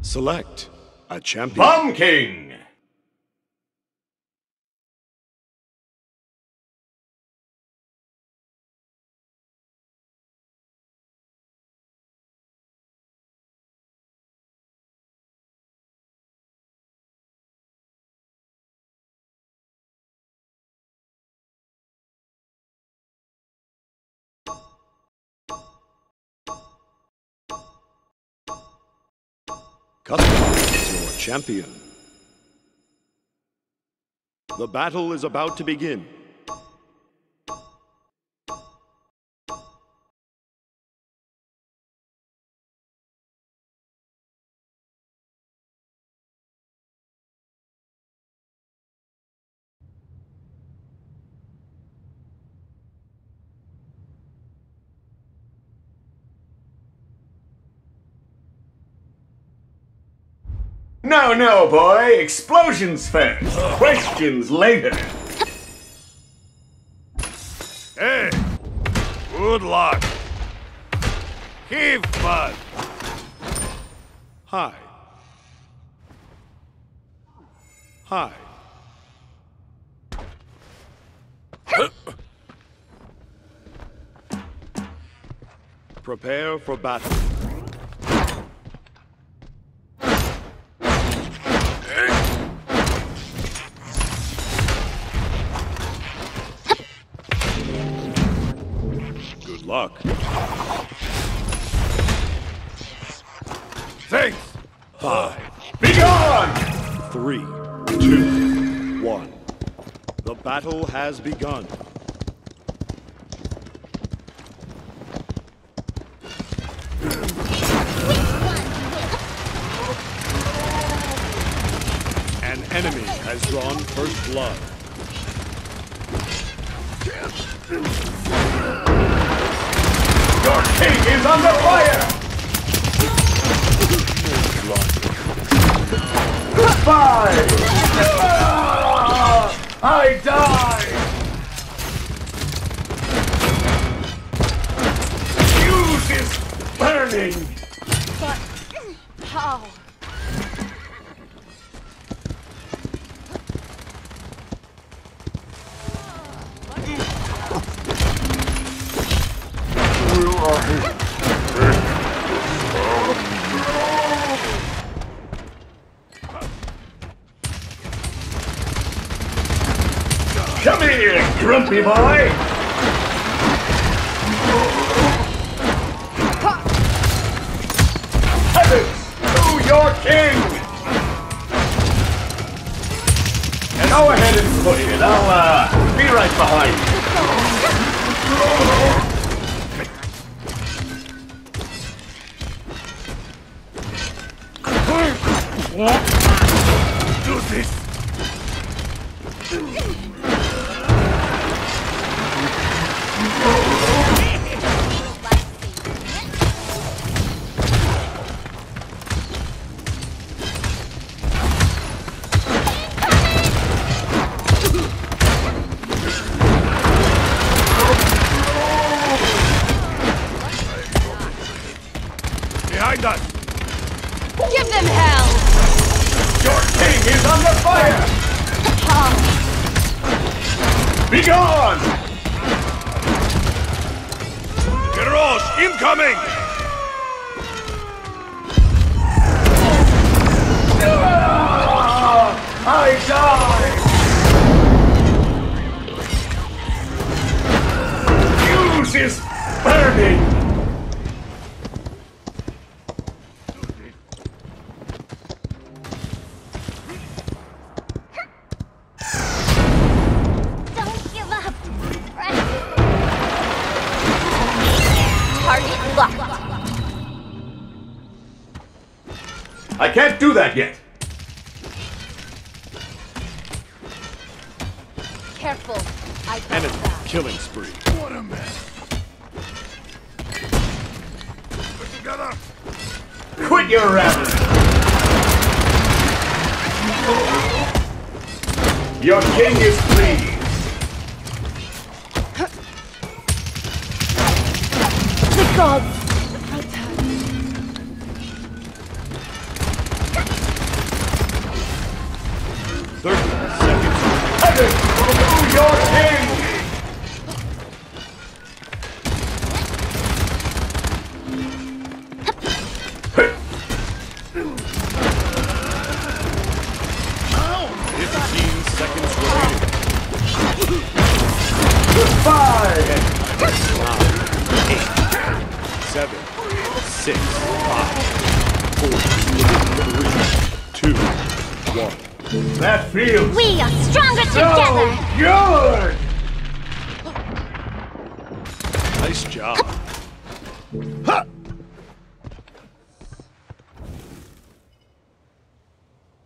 Select a champion. Bomb King! Customize your champion. The battle is about to begin. No, no, boy. Explosions first. Questions later. Hey, good luck. Keep fun. Hi. Hi. Prepare for battle. Luck. Thanks. Five, Be gone! three, two, one. The battle has begun. An enemy has drawn first blood. Your king is under fire! Five! Ah, I die! Fuse is burning! But how? Come here, grumpy boy! Heavens to your king! And go ahead and put it. I'll uh, be right behind you. Do Be gone! Garrosh, incoming. I die! Fuse is burning! Can't do that yet! Careful! I got Enemy that. killing spree. What a mess. We're together. Quit your rabbit! Your king is pleased! The gods! 30 seconds. Heaven through your king! Fifteen seconds that feels We are stronger so together! good! Nice job. Ha!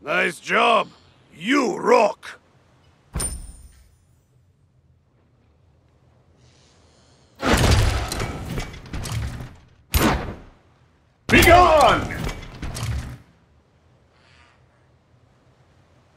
Nice job. You rock. Be gone!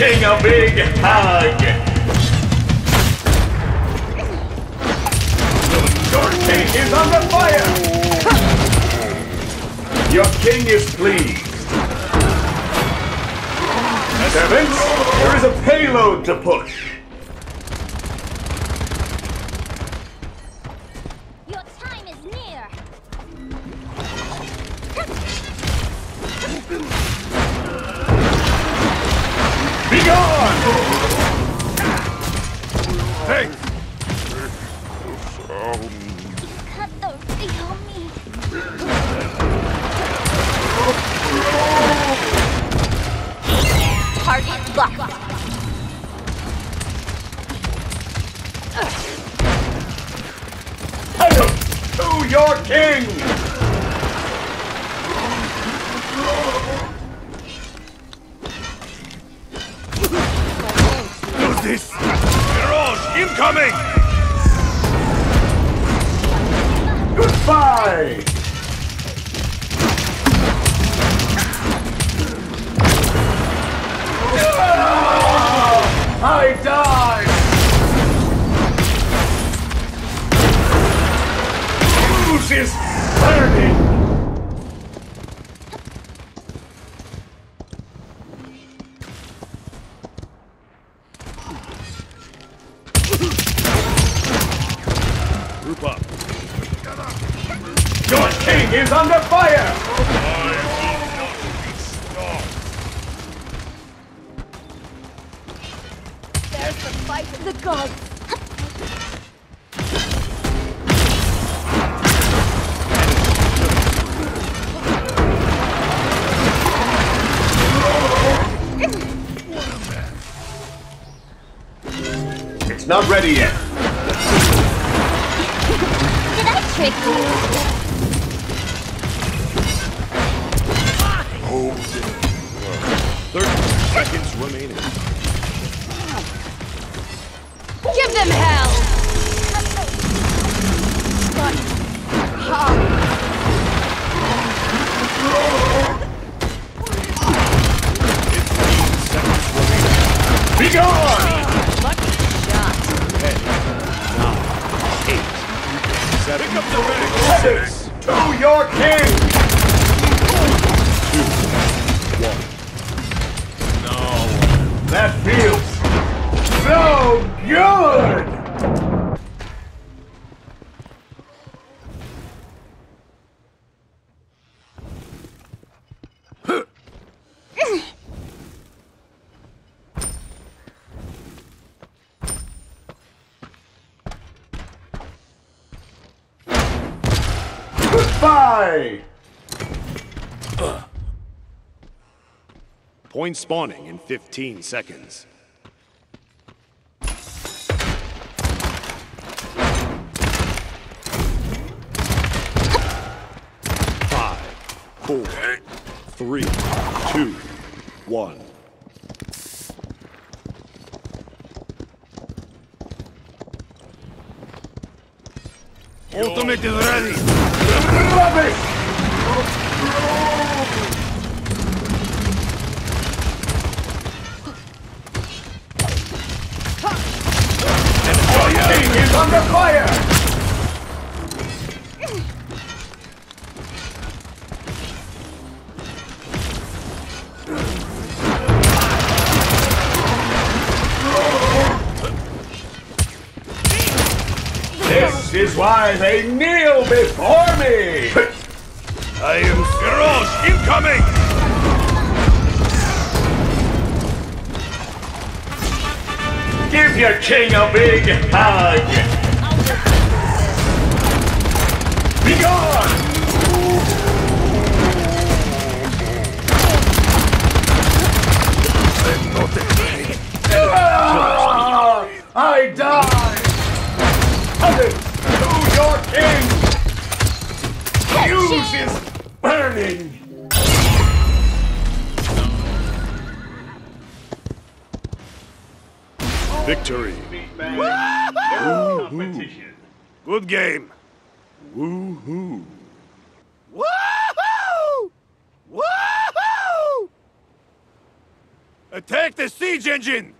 King a big hug! Your king is under fire! Your king is pleased. Servants, there is a payload to push. Fuse is burning! Group up. Your king is under fire! I will not be stopped. There's the fight of the gods! Not ready yet. Did I trick you? Thirty seconds remaining. Give them hell! Seconds remaining. Be gone! Seven, Pick up the medic. Six to your king! one. That feels so good! die! Point spawning in 15 seconds. Five, four, three, two, one. Ultimate is ready! Rubbish! This is why they kneel before me! I am Mirage incoming! Give your king a big hug! Be gone! Ah, I die! Others, to your king! Fuse is burning! Victory. Competition. Good game. Woo-hoo. Woohoo! Woohoo! Attack the siege engine!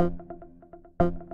You